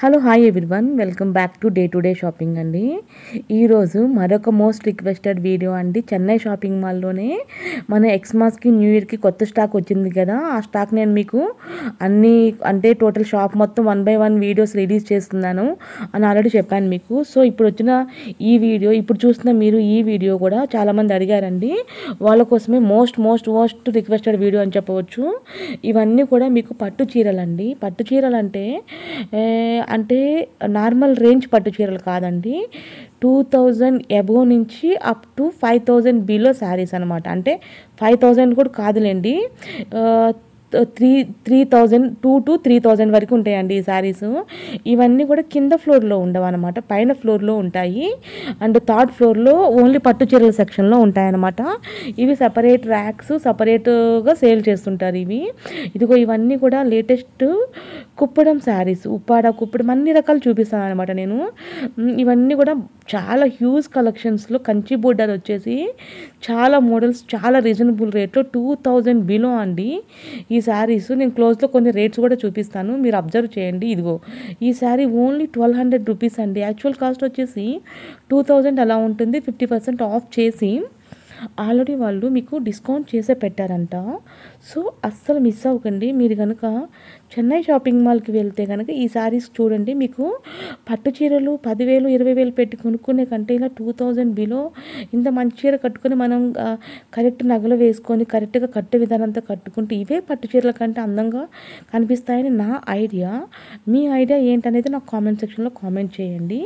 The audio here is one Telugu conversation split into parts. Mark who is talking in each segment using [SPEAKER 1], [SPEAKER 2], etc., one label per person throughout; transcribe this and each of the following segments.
[SPEAKER 1] Hello hi everyone welcome back to day to day shopping అండి. ఈరోజు మరొక మోస్ట్ రిక్వెస్టెడ్ వీడియో అండి. చెన్నై షాపింగ్ మాల్లోనే మన ఎక్స్మాస్కి న్యూ ఇయర్కి కొత్త స్టాక్ వచ్చింది కదా. ఆ స్టాక్ నేను మీకు అన్ని అంటే టోటల్ షాప్ మొత్తం one by one videos release చేస్తున్నాను అని ఆల్రెడీ చెప్పాను మీకు. సో ఇప్పుడు వచ్చిన ఈ వీడియో ఇప్పుడు చూస్తున్న మీరు ఈ వీడియో కూడా చాలామంది అడిగారండి. వాళ్ళ కోసమే most most most requested video అని చెప్పవచ్చు. ఇవన్నీ కూడా మీకు పట్టు చీరలండి. పట్టు చీరలు అంటే అంటే నార్మల్ రేంజ్ పట్టు చీరలు కాదండి. టూ థౌజండ్ ఎబో నుంచి up to five thousand below sarees అనమాట అంటే ఫైవ్ థౌజండ్ కూడా కాదులేండి. Three three thousand two to three thousand వరకు ఉంటాయండి ఈ శారీస్. ఇవన్నీ కూడా కింద ఫ్లోర్లో ఉండవన్నమాట. పైన ఫ్లోర్లో ఉంటాయి. అండ్ థర్డ్ ఫ్లోర్లో ఓన్లీ పట్టు చీరల సెక్షన్లో ఉంటాయన్నమాట. ఇవి సపరేట్ ర్యాక్స్ సపరేట్గా సేల్ చేస్తుంటారు ఇవి. ఇదిగో ఇవన్నీ కూడా లేటెస్ట్ కుప్పడం శారీస్ ఉప్పాడ కుప్పడం అన్ని రకాలు చూపిస్తాను అనమాట నేను ఇవన్నీ కూడా చాలా హ్యూజ్ కలెక్షన్స్లో కంచి బోర్డర్ వచ్చేసి చాలా మోడల్స్ చాలా రీజనబుల్ రేట్లో టూ థౌజండ్ బిలో అండి. ఈ శారీస్ నేను క్లోజ్లో కొన్ని రేట్స్ కూడా చూపిస్తాను. మీరు అబ్జర్వ్ చేయండి. ఇదిగో ఈ saree only twelve hundred rupees అండి. యాక్చువల్ కాస్ట్ వచ్చేసి టూ థౌజండ్ అలా ఉంటుంది. ఫిఫ్టీ పర్సెంట్ ఆఫ్ చేసి ఆల్రెడీ వాళ్ళు మీకు డిస్కౌంట్ చేసే పెట్టారంట. సో అస్సలు మిస్ అవ్వకండి. మీరు కనుక చెన్నై షాపింగ్ మాల్కి వెళ్తే కనుక ఈ శారీస్ చూడండి మీకు పట్టు చీరలు పదివేలు ఇరవై వేలు పెట్టి కొనుక్కునే కంటే ఇలా టూ థౌజండ్ బిలో ఇంత మంచి చీర కట్టుకొని మనం కరెక్ట్ నగలు వేసుకొని కరెక్ట్గా కట్టే విధానంతో కట్టుకుంటే ఇవే పట్టు చీరల కంటే అందంగా కనిపిస్తాయని నా ఐడియా. మీ ఐడియా ఏంటనేది నాకు కామెంట్ సెక్షన్లో కామెంట్ చేయండి.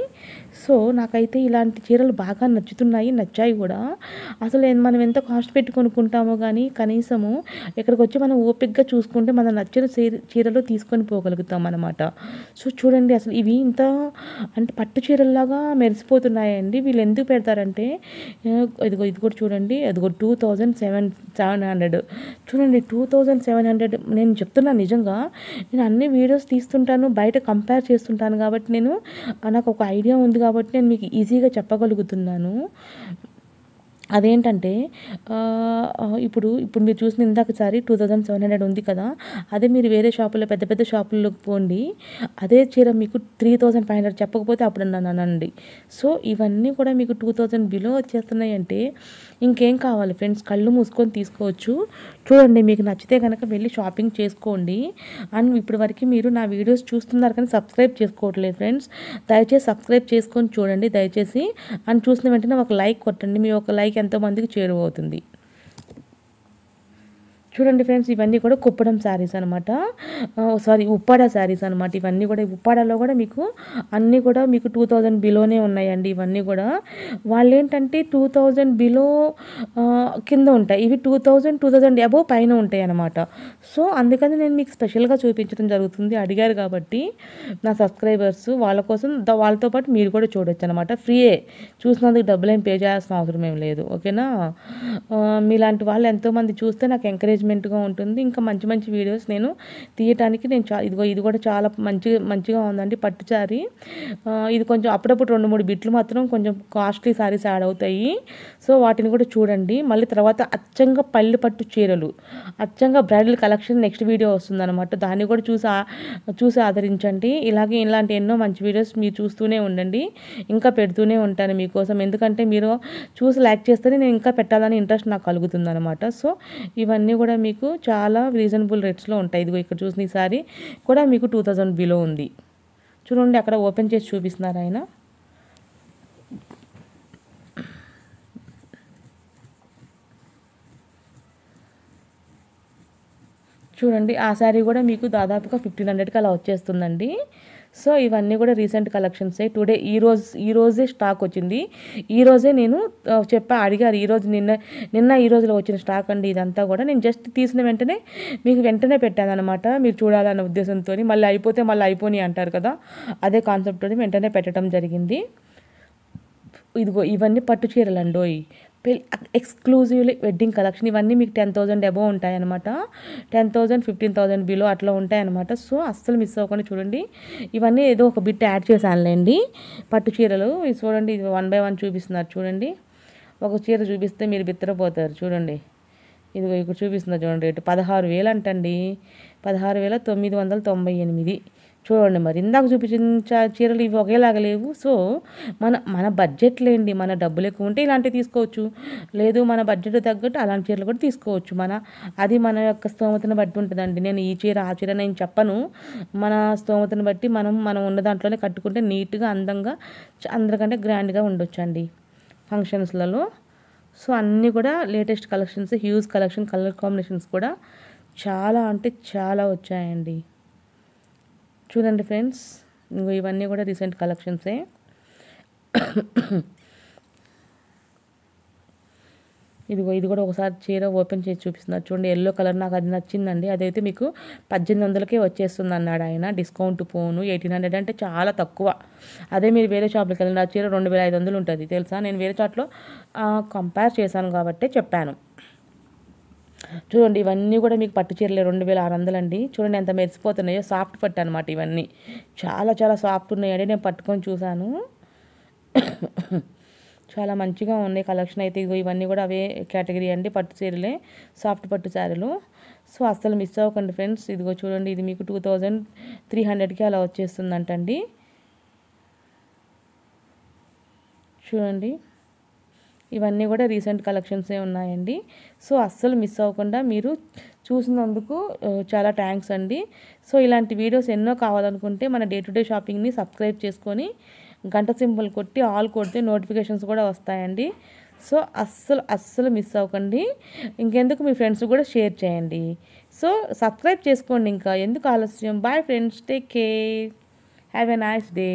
[SPEAKER 1] సో నాకైతే ఇలాంటి చీరలు బాగా నచ్చుతున్నాయి నచ్చాయి కూడా. అసలు మనం ఎంత కాస్ట్ పెట్టి కొనుక్కుంటామో కానీ కనీసము ఇక్కడికి వచ్చి మనం ఓపిక్గా చూసుకుంటే మన నచ్చిన చీర- చీరలు తీసుకొని పోగలుగుతాం అనమాట సో చూడండి అసలు ఇవి ఇంత అంటే పట్టు చీరల్లాగా మెరిసిపోతున్నాయండి. వీళ్ళు ఎందుకు పెడతారంటే ఇదిగో ఇది కూడా చూడండి. అదిగో two thousand seven seven hundred. చూడండి టూ థౌజండ్ సెవెన్ హండ్రెడ్ నేను చెప్తున్నాను నిజంగా నేను అన్ని వీడియోస్ తీస్తుంటాను బయట కంపేర్ చేస్తుంటాను కాబట్టి నేను నాకు ఒక ఐడియా ఉంది కాబట్టి నేను మీకు ఈజీగా చెప్పగలుగుతున్నాను. అదేంటంటే ఇప్పుడు ఇప్పుడు మీరు చూసిన ఇందాకసారి టూ థౌజండ్ సెవెన్ హండ్రెడ్ ఉంది కదా అదే మీరు వేరే షాపుల్లో పెద్ద పెద్ద షాపుల్లోకి పోండి అదే చీర మీకు త్రీ థౌజండ్ ఫైవ్ హండ్రెడ్ చెప్పకపోతే అప్పుడు నన్ను అనండి. సో ఇవన్నీ కూడా మీకు టూ థౌజండ్ బిలో వచ్చేస్తున్నాయి అంటే ఇంకేం కావాలి ఫ్రెండ్స్? కళ్ళు మూసుకొని తీసుకోవచ్చు. చూడండి మీకు నచ్చితే కనుక వెళ్ళి షాపింగ్ చేసుకోండి. అండ్ ఇప్పటి వరకు మీరు నా వీడియోస్ చూస్తున్నారు కానీ సబ్స్క్రైబ్ చేసుకోవట్లేదు ఫ్రెండ్స్. దయచేసి సబ్స్క్రైబ్ చేసుకొని చూడండి దయచేసి. అండ్ చూసిన వెంటనే ఒక లైక్ కొట్టండి. మీ ఒక లైక్ ఎంతోమందికి చేరువవుతుంది. చూడండి ఫ్రెండ్స్ ఇవన్నీ కూడా కుప్పడం శారీస్ అనమాట సారీ ఉప్పాడ శారీస్ అనమాట ఇవన్నీ కూడా ఉప్పాడలో కూడా మీకు అన్నీ కూడా మీకు టూ థౌజండ్ బిలోనే ఉన్నాయండి ఇవన్నీ కూడా. వాళ్ళు ఏంటంటే టూ థౌజండ్ బిలో కింద ఉంటాయి. ఇవి two thousand two thousand above పైన ఉంటాయి అనమాట సో అందుకని నేను మీకు స్పెషల్గా చూపించడం జరుగుతుంది. అడిగారు కాబట్టి నా సబ్స్క్రైబర్స్ వాళ్ళ కోసం వాళ్ళతో పాటు మీరు కూడా చూడొచ్చు అనమాట ఫ్రీయే. చూసినందుకు డబ్బులు ఏం పే చేయాల్సిన అవసరం ఏం లేదు. ఓకేనా? మీలాంటి వాళ్ళు ఎంతోమంది చూస్తే నాకు ఎంకరేజ్ ఎంకరేజ్మెంట్గా ఉంటుంది. ఇంకా మంచి మంచి వీడియోస్ నేను తీయటానికి నేను చా ఇదిగో ఇది కూడా చాలా మంచి మంచిగా ఉందండి పట్టు శారీ ఇది కొంచెం అప్పుడప్పుడు రెండు మూడు బిట్లు మాత్రం కొంచెం కాస్ట్లీ శారీస్ యాడ్ అవుతాయి. సో వాటిని కూడా చూడండి. మళ్ళీ తర్వాత అచ్చంగా పల్లె పట్టు చీరలు. అచ్చంగా బ్రైడల్ కలెక్షన్ నెక్స్ట్ వీడియో వస్తుందన్నమాట. దాన్ని కూడా చూసి చూసి ఆదరించండి. ఇలాగే ఇలాంటి ఎన్నో మంచి వీడియోస్ మీరు చూస్తూనే ఉండండి. ఇంకా పెడుతూనే ఉంటాను మీకోసం. ఎందుకంటే మీరు చూసి లైక్ చేస్తేనే నేను ఇంకా పెట్టాలని ఇంట్రెస్ట్ నాకు కలుగుతుంది అనమాట సో ఇవన్నీ కూడా మీకు చాలా రీజనబుల్ రేట్స్లో ఉంటాయి. ఇదిగో ఇక్కడ చూసిన ఈసారి కూడా మీకు టూ థౌజండ్ బిలో ఉంది. చూడండి అక్కడ ఓపెన్ చేసి చూపిస్తున్నారు ఆయన. చూడండి ఆ శారీ కూడా మీకు దాదాపుగా ఫిఫ్టీన్ హండ్రెడ్కి అలా వచ్చేస్తుందండి. సో ఇవన్నీ కూడా రీసెంట్ కలెక్షన్సే. టుడే ఈ రోజు ఈ రోజే స్టాక్ వచ్చింది. ఈ రోజే నేను చెప్పా అడిగారు. ఈరోజు నిన్న నిన్న ఈ రోజులో వచ్చిన స్టాక్ అండి ఇదంతా కూడా. నేను జస్ట్ తీసిన వెంటనే మీకు వెంటనే పెట్టాను అనమాట మీరు చూడాలన్న ఉద్దేశంతో మళ్ళీ అయిపోతే మళ్ళీ అయిపోయి అంటారు కదా. అదే కాన్సెప్ట్ వెంటనే పెట్టడం జరిగింది. ఇదిగో ఇవన్నీ పట్టు చీరలు అండోయ్ ఎక్స్క్లూజివ్లీ వెడ్డింగ్ కలెక్షన్ ఇవన్నీ మీకు టెన్ థౌజండ్ అబోవ్ ఉంటాయన్నమాట. Ten thousand fifteen thousand below అట్లా ఉంటాయన్నమాట. సో అస్సలు మిస్ అవ్వకుండా చూడండి. ఇవన్నీ ఏదో ఒక బిట్ యాడ్ చేశానులేండి. పట్టు చీరలు. ఇది చూడండి ఇది వన్ బై వన్ చూపిస్తున్నారు చూడండి. ఒక చీర చూపిస్తే మీరు బిత్తరపోతారు చూడండి. ఇదిగో ఇక్కడ చూపిస్తున్నారు చూడండి రేటు. పదహారు వేలు అంటండి. పదహారు వేల తొమ్మిది వందల తొంభై ఎనిమిది. చూడండి మరి. ఇందాక చూపించిన చీరలు ఇవి ఒకేలాగా లేవు. సో మన మన బడ్జెట్ లేండి మన డబ్బులు ఎక్కువ ఉంటే ఇలాంటివి తీసుకోవచ్చు. లేదు మన బడ్జెట్ తగ్గట్టు అలాంటి చీరలు కూడా తీసుకోవచ్చు. మన అది మన యొక్క స్తోమతను బట్టి ఉంటుందండి. నేను ఈ చీర ఆ చీర నేను చెప్పను. మన స్తోమతను బట్టి మనం మనం ఉన్న దాంట్లోనే కట్టుకుంటే నీట్గా అందంగా అందరికంటే గ్రాండ్గా ఉండొచ్చండి ఫంక్షన్స్లలో. సో అన్నీ కూడా latest collections huge collection colour combinations కూడా చాలా అంటే చాలా వచ్చాయండి. చూడండి ఫ్రెండ్స్ ఇంకో ఇవన్నీ కూడా రీసెంట్ కలెక్షన్సే ఇదిగో ఇది కూడా ఒకసారి చీర ఓపెన్ చేసి చూపిస్తున్నారు చూడండి ఎల్లో కలర్ నాకు అది నచ్చిందండి. అదైతే మీకు పద్దెనిమిది వందలకే వచ్చేస్తుంది అన్నాడు ఆయన. డిస్కౌంట్ పోను ఎయిటీన్ హండ్రెడ్ అంటే చాలా తక్కువ. అదే మీరు వేరే షాప్కి వెళ్ళండి ఆ చీర రెండు వేల ఐదు వందలు ఉంటుంది. తెలుసా? నేను వేరే చాట్లో కంపేర్ చేశాను కాబట్టి చెప్పాను. చూడండి ఇవన్నీ కూడా మీకు పట్టు చీరలే రెండు వేల ఆరు వందలు అండి చూడండి ఎంత మెరిసిపోతున్నాయో సాఫ్ట్ పట్టు అనమాట ఇవన్నీ. చాలా చాలా సాఫ్ట్ ఉన్నాయండి నేను పట్టుకొని చూశాను. చాలా మంచిగా ఉన్నాయి కలెక్షన్ అయితే. ఇదిగో ఇవన్నీ కూడా అవే కేటగిరీ అండి పట్టు చీరలే సాఫ్ట్ పట్టు చీరలు. సో అస్సలు మిస్ అవ్వకండి ఫ్రెండ్స్ ఇదిగో చూడండి ఇది మీకు టూ థౌజండ్ త్రీ హండ్రెడ్కి అలా వచ్చేస్తుందంటండి. చూడండి. ఇవన్నీ కూడా రీసెంట్ కలెక్షన్సే ఉన్నాయండి. సో అస్సలు మిస్ అవ్వకుండా మీరు చూసినందుకు చాలా థ్యాంక్స్ అండి. సో ఇలాంటి వీడియోస్ ఎన్నో కావాలనుకుంటే మన డే టు డే షాపింగ్ని సబ్స్క్రైబ్ చేసుకొని గంట సింబల్ కొట్టి ఆల్ కొడితే నోటిఫికేషన్స్ కూడా వస్తాయండి. సో అస్సలు అస్సలు మిస్ అవ్వకండి. ఇంకెందుకు మీ ఫ్రెండ్స్ కూడా షేర్ చేయండి. సో సబ్స్క్రైబ్ చేసుకోండి ఇంకా. ఎందుకు ఆలస్యం? Bye friends take care. Have a nice day.